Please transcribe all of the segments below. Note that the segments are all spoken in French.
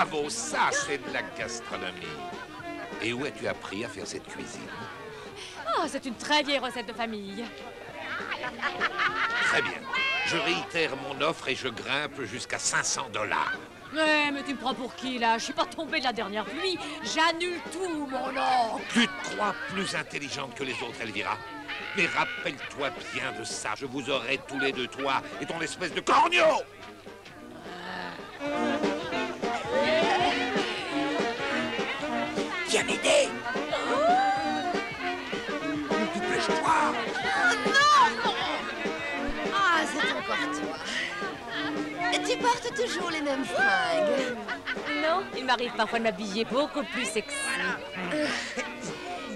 Bravo, ça c'est de la gastronomie. Et où as-tu appris à faire cette cuisine? Oh, c'est une très vieille recette de famille. Très bien. Je réitère mon offre et je grimpe jusqu'à 500 dollars. Mais tu me prends pour qui, là? Je suis pas tombée de la dernière pluie. J'annule tout, mon oncle. Tu te crois plus intelligente que les autres, Elvira Mais rappelle-toi bien de ça. Je vous aurai tous les deux, toi et ton espèce de corneau Viens m'aider Dépêche-toi Ah, c'est encore toi. Tu portes toujours les mêmes fringues. Non, il m'arrive parfois de m'habiller beaucoup plus sexy.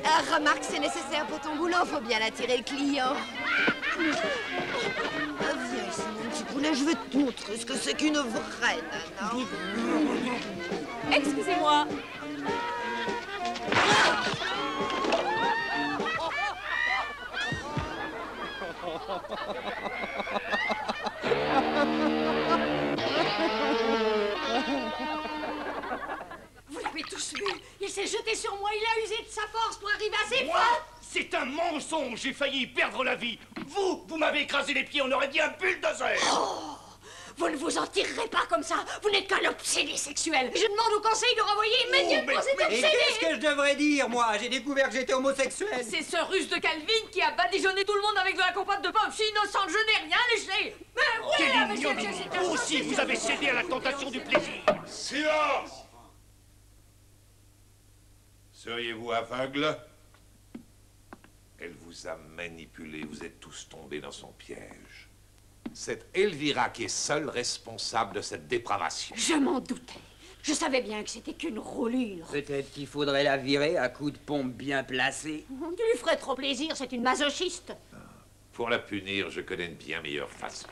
Ah, remarque, c'est nécessaire pour ton boulot, faut bien attirer le client. Ah, viens ici, mon petit poulet, je vais te montrer ce que c'est qu'une vraie nana. Excusez-moi. Vous l'avez tous vu Il s'est jeté sur moi, il a usé de sa force pour arriver à ses fins C'est un mensonge, j'ai failli perdre la vie. Vous, vous m'avez écrasé les pieds, on aurait dit un bulldozer. Vous ne vous en tirerez pas comme ça Vous n'êtes qu'un obsédé sexuel Je demande au conseil de renvoyer immédiatement cet Et obsédé qu'est-ce que je devrais dire, moi? J'ai découvert que j'étais homosexuel. C'est ce russe de Calvin qui a badigeonné tout le monde avec de la compote de pommes. Je suis innocente, je n'ai rien léché. Mais oui, ah, monsieur Vous aussi, vous avez cédé à la tentation du plaisir. Silence Seriez-vous aveugle? Elle vous a manipulé, vous êtes tous tombés dans son piège. C'est Elvira qui est seule responsable de cette dépravation. Je m'en doutais. Je savais bien que c'était qu'une roulure. Peut-être qu'il faudrait la virer à coups de pompe bien placés. Tu lui ferais trop plaisir, c'est une masochiste. Pour la punir, je connais une bien meilleure façon.